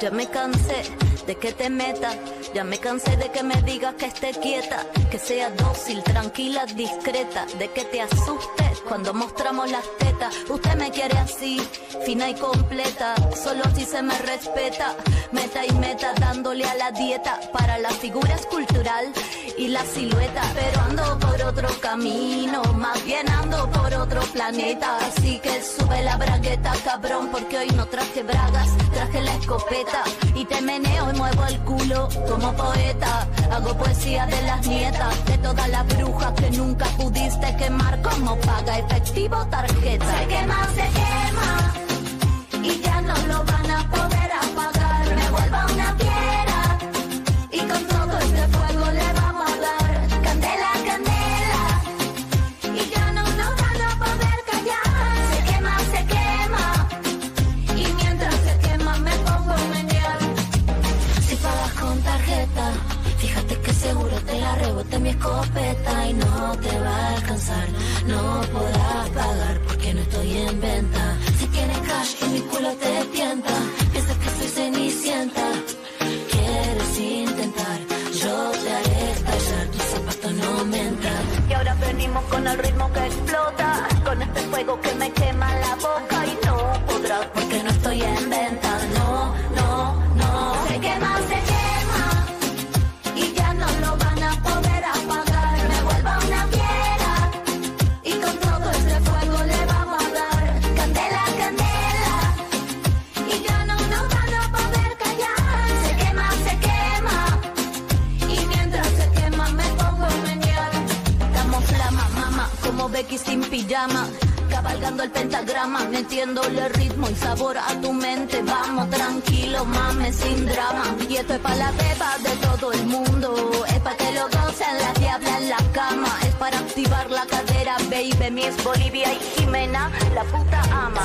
Ya me cansé de que te metas, ya me cansé de que me digas que esté quieta, que sea dócil, tranquila, discreta, de que te asustes cuando mostramos las tetas. Usted me quiere así, fina y completa, solo si se me respeta, meta y meta dándole a la dieta para la figura escultural y la silueta, pero ando por otro camino, más bien ando por planeta, así que sube la bragueta, cabrón, porque hoy no traje bragas, traje la escopeta y te meneo y muevo el culo como poeta, hago poesía de las nietas, de todas las brujas que nunca pudiste quemar como paga efectivo tarjeta. Se quema, se quema y ya no lo van a mi escopeta y no te va a alcanzar. No podrás pagar porque no estoy en venta. Si tienes cash y mi culo te tienta, piensas que soy cenicienta. Quieres intentar, yo te haré estallar, tus zapatos no me. Y ahora venimos con el ritmo que explota, Becky sin pijama. Cabalgando el pentagrama, metiéndole ritmo y sabor a tu mente. Vamos tranquilo, mames, sin drama. Y esto es para la beba de todo el mundo. Es para que lo gocen las diablas en la cama. Es para activar la cadera, baby. Mi es Bolivia y Jimena, la puta ama.